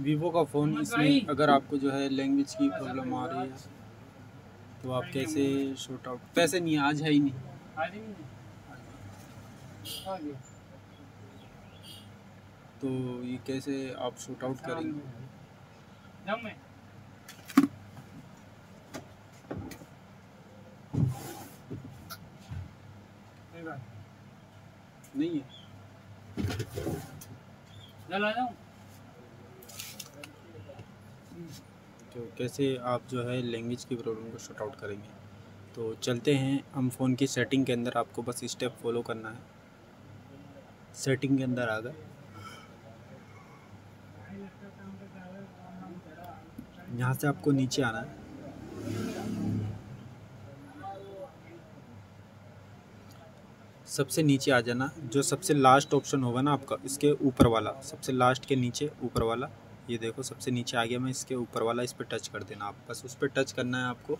Vivo का phone इसमें अगर आपको जो है लैंग्वेज की प्रॉब्लम आ रही है तो आप कैसे शॉर्ट आउट पैसे नहीं आज है ही नहीं। तो ये कैसे आप शॉर्ट आउट करेंगे? नहीं है। तो कैसे आप जो है लैंग्वेज की प्रॉब्लम को शॉर्ट आउट करेंगे? तो चलते हैं, हम फ़ोन की सेटिंग के अंदर आपको बस स्टेप फॉलो करना है। सेटिंग के अंदर आ गए। यहाँ से आपको नीचे आना है। सबसे नीचे आ जाना, जो सबसे लास्ट ऑप्शन होगा ना आपका, इसके ऊपर वाला, सबसे लास्ट के नीचे ऊपर वाला। ये देखो सबसे नीचे आ गया मैं, इसके ऊपर वाला इस पर टच कर देना आप। बस उस पर टच करना है आपको,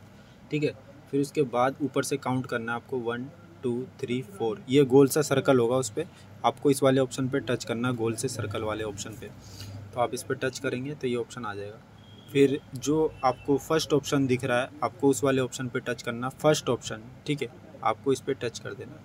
ठीक है? फिर उसके बाद ऊपर से काउंट करना है आपको वन टू थ्री फोर ये गोल सा सर्कल होगा उस पर आपको इस वाले ऑप्शन पे टच करना है, गोल से सर्कल वाले ऑप्शन पे। तो आप इस पर टच करेंगे तो ये ऑप्शन आ जाएगा। फिर जो आपको फ़र्स्ट ऑप्शन दिख रहा है, आपको उस वाले ऑप्शन पे टच करना फ़र्स्ट ऑप्शन ठीक है? आपको इस पर टच कर देना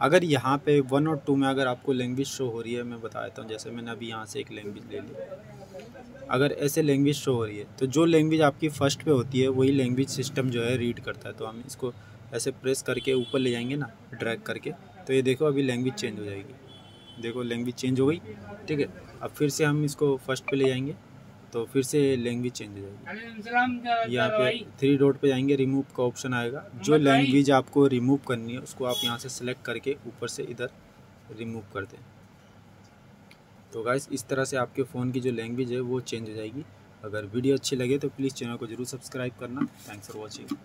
अगर यहाँ पे वन और टू में अगर आपको लैंग्वेज शो हो रही है, मैं बता देता हूँ, जैसे मैंने अभी यहाँ से एक लैंग्वेज ले ली। अगर ऐसे लैंग्वेज शो हो रही है तो जो लैंग्वेज आपकी फ़र्स्ट पे होती है, वही लैंग्वेज सिस्टम जो है रीड करता है। तो हम इसको ऐसे प्रेस करके ऊपर ले जाएँगे ना ड्रैग करके तो ये देखो अभी लैंग्वेज चेंज हो जाएगी। देखो लैंग्वेज चेंज हो गई, ठीक है? अब फिर से हम इसको फ़र्स्ट पे ले जाएँगे। तो फिर से लैंग्वेज चेंज हो जाएगी। यहाँ पे थ्री डॉट पे जाएँगे रिमूव का ऑप्शन आएगा। जो लैंग्वेज आपको रिमूव करनी है उसको आप यहाँ से सेलेक्ट करके ऊपर से इधर रिमूव कर दें। तो गाइस इस तरह से आपके फ़ोन की जो लैंग्वेज है वो चेंज हो जाएगी। अगर वीडियो अच्छी लगे तो प्लीज़ चैनल को ज़रूर सब्सक्राइब करना। Thanks for watching